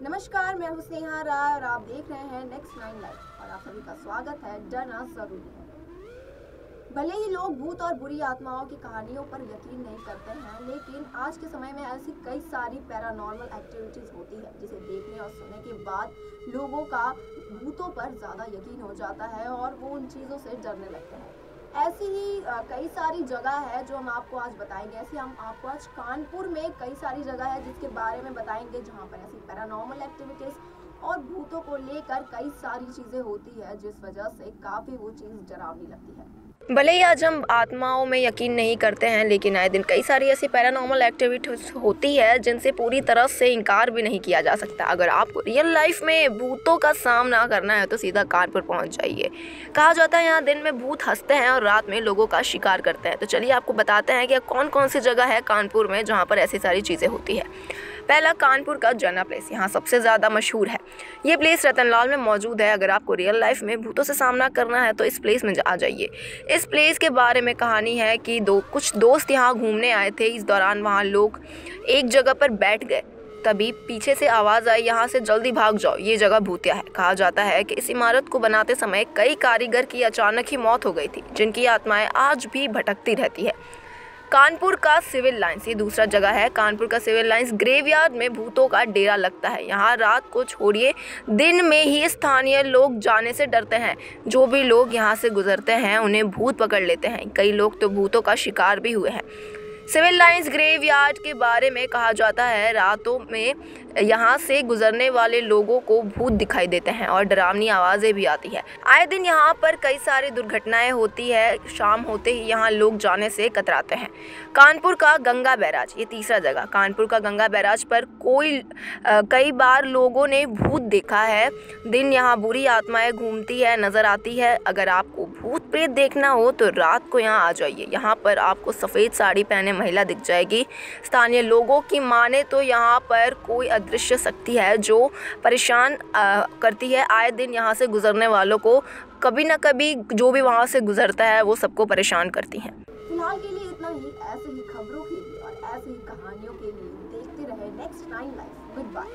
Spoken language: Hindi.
स्नेहा राय और आप देख रहे हैं नेक्स्ट नाइन लाइफ और आप सभी का स्वागत है डरना ज़रूरी है भले ही लोग भूत और बुरी आत्माओं की कहानियों पर यकीन नहीं करते हैं, लेकिन आज के समय में ऐसी कई सारी पैरानॉर्मल एक्टिविटीज़ होती है, जिसे देखने और सुनने के बाद लोगों का भूतों पर ज़्यादा यकीन हो जाता है और वो उन चीज़ों से डरने लगते हैं। ऐसी ही कई सारी जगह है जो हम आपको आज बताएँगे। ऐसे हम आपको आज कानपुर में कई सारी जगह है जिसके बारे में बताएँगे, जहाँ पर ऐसी पैरानॉर्मल एक्टिविटीज़ और भूतों को लेकर कई सारी चीज़ें होती है, जिस वजह से काफ़ी वो चीज़ डरावनी लगती है। भले ही आज हम आत्माओं में यकीन नहीं करते हैं, लेकिन आए दिन कई सारी ऐसी पैरानॉर्मल एक्टिविटीज़ होती है, जिनसे पूरी तरह से इनकार भी नहीं किया जा सकता। अगर आपको रियल लाइफ में भूतों का सामना करना है तो सीधा कानपुर पहुँच जाइए। कहा जाता है, यहाँ दिन में भूत हँसते हैं और रात में लोगों का शिकार करते हैं। तो चलिए आपको बताते हैं कि कौन कौन सी जगह है कानपुर में, जहाँ पर ऐसी सारी चीज़ें होती है। पहला कानपुर का जना प्लेस यहाँ सबसे ज़्यादा मशहूर है। ये प्लेस रतनलाल में मौजूद है, अगर आपको रियल लाइफ में भूतों से सामना करना है तो इस प्लेस में आ जाइए। इस प्लेस के बारे में कहानी है कि दो, कुछ दोस्त यहाँ घूमने आए थे। इस दौरान वहाँ लोग एक जगह पर बैठ गए। तभी पीछे से आवाज़ आई, यहाँ से जल्दी भाग जाओ, ये जगह भूतिया है। कहा जाता है कि इस इमारत को बनाते समय कई कारीगर की अचानक ही मौत हो गई थी, जिनकी आत्माएँ आज भी भटकती रहती है। कानपुर का सिविल लाइंस, ये दूसरा जगह है, कानपुर का सिविल लाइंस, ग्रेवयार्ड में भूतों का डेरा लगता है। यहाँ रात को छोड़िए, दिन में ही स्थानीय लोग जाने से डरते हैं। जो भी लोग यहाँ से गुजरते हैं, उन्हें भूत पकड़ लेते हैं। कई लोग तो भूतों का शिकार भी हुए हैं। सिविल लाइंस ग्रेवयार्ड के बारे में कहा जाता है। रातों में यहाँ से गुजरने वाले लोगों को भूत दिखाई देते हैं और डरावनी आवाज़ें भी आती है। आए दिन यहाँ पर कई सारी दुर्घटनाएँ होती है। शाम होते ही यहाँ लोग जाने से कतराते हैं। कानपुर का गंगा बैराज ये तीसरा जगह। कानपुर का गंगा बैराज पर कोई अ, कई बार लोगों ने भूत देखा है। दिन यहाँ बुरी आत्माएँ घूमती है नज़र आती है। अगर आपको भूत प्रेत देखना हो तो रात को यहाँ आ जाइए। यहाँ पर आपको सफ़ेद साड़ी पहने महिला दिख जाएगी। स्थानीय लोगों की माने तो यहाँ पर कोई अदृश्य शक्ति है जो परेशान करती है। आए दिन यहाँ से गुजरने वालों को कभी ना कभी जो भी वहाँ से गुजरता है, वो सबको परेशान करती हैं। फ़िलहाल के लिए इतना ही। ऐसे ही खबरों के लिए और ऐसे ही कहानियों के लिए देखते रहे next nine life good bye